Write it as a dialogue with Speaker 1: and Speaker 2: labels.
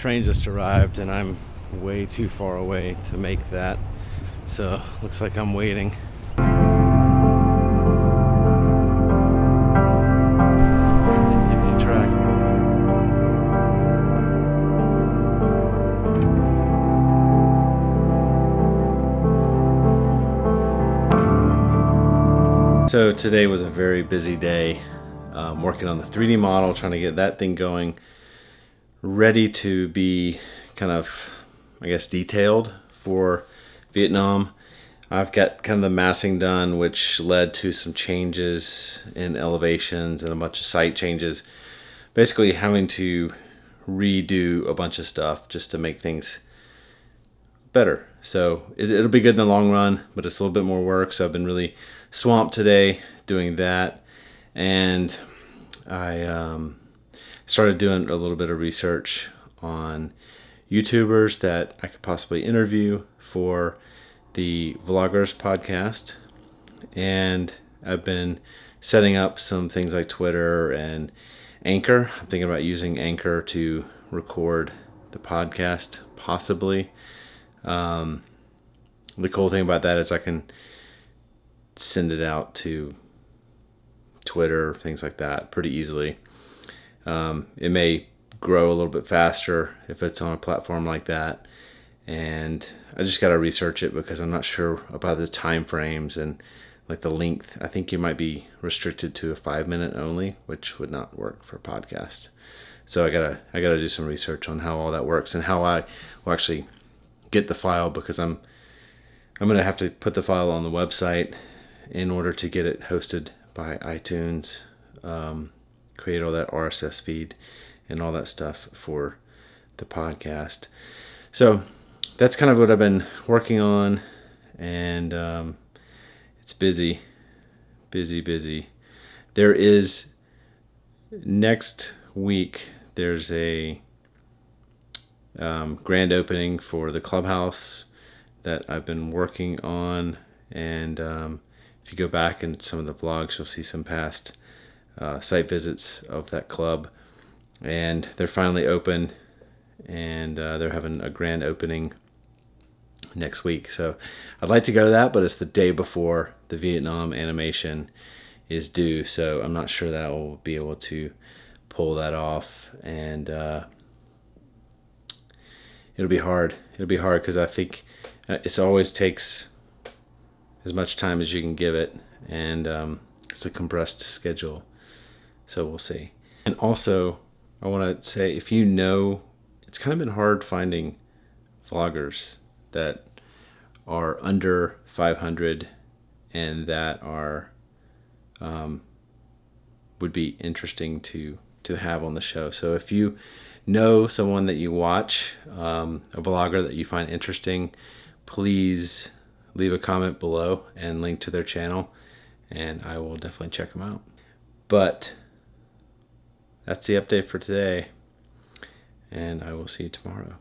Speaker 1: train just arrived and I'm way too far away to make that. So looks like I'm waiting. So today was a very busy day. Um, working on the 3D model, trying to get that thing going, ready to be kind of, I guess, detailed for Vietnam. I've got kind of the massing done, which led to some changes in elevations and a bunch of site changes. Basically, having to redo a bunch of stuff just to make things better. So it, will be good in the long run, but it's a little bit more work. So I've been really swamped today doing that. And I um, started doing a little bit of research on YouTubers that I could possibly interview for the Vloggers podcast. And I've been setting up some things like Twitter and Anchor. I'm thinking about using Anchor to record the podcast, possibly. Um, the cool thing about that is I can send it out to Twitter, things like that, pretty easily. Um, it may grow a little bit faster if it's on a platform like that. And I just got to research it because I'm not sure about the time frames and like the length. I think you might be restricted to a five minute only, which would not work for podcast. So I gotta I gotta do some research on how all that works and how I will actually get the file because I'm I'm gonna have to put the file on the website in order to get it hosted by iTunes, um, create all that RSS feed and all that stuff for the podcast. So that's kind of what I've been working on, and um, it's busy, busy, busy. There is next week. There's a um, grand opening for the clubhouse that I've been working on. And um, if you go back in some of the vlogs, you'll see some past uh, site visits of that club. And they're finally open, and uh, they're having a grand opening next week. So I'd like to go to that, but it's the day before the Vietnam animation is due. So I'm not sure that I will be able to pull that off. And uh, it'll be hard. It'll be hard because I think uh, it always takes as much time as you can give it, and um, it's a compressed schedule. So we'll see. And also, I want to say if you know, it's kind of been hard finding vloggers that are under 500 and that are um, would be interesting to to have on the show. So if you know someone that you watch, um, a vlogger that you find interesting, please leave a comment below and link to their channel, and I will definitely check them out. But that's the update for today, and I will see you tomorrow.